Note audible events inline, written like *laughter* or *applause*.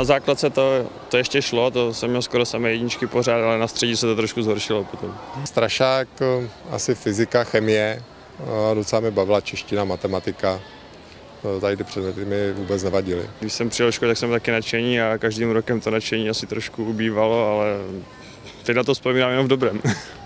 Na základce to, to ještě šlo, to jsem měl skoro samé jedničky pořád, ale na střední se to trošku zhoršilo potom. Strašák, eh, asi fyzika, chemie, eh, docela mi bavila čeština, matematika. Eh, tady ty předměty mi vůbec nevadily. Když jsem přijel školu, tak jsem taky nadšení a každým rokem to nadšení asi trošku ubývalo, ale teď na to vzpomínám jenom v dobrém. *laughs*